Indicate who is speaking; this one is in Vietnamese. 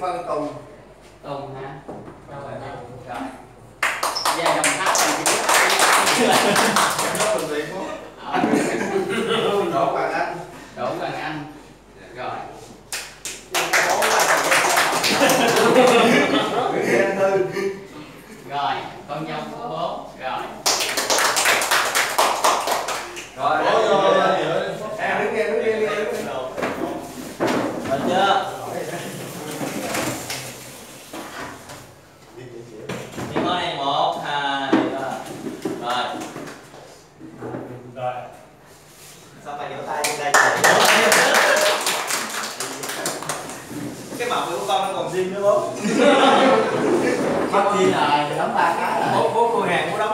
Speaker 1: Văn Tùng.
Speaker 2: Tùng hả? Đâu rồi, đâu rồi Về Đồng Tháp mình chỉ biết
Speaker 3: Đó mình liền quá
Speaker 1: Đỗ Hoàng Anh
Speaker 2: Đỗ Hoàng Anh Rồi. Rồi, con dâu của bố. Rồi.
Speaker 4: Thì này một hai ba. Rồi.
Speaker 3: Rồi.
Speaker 5: Sao phải kéo tay đây Cái màu của con nó còn riêng nữa bố.
Speaker 2: Mắt riêng là lắm ba cái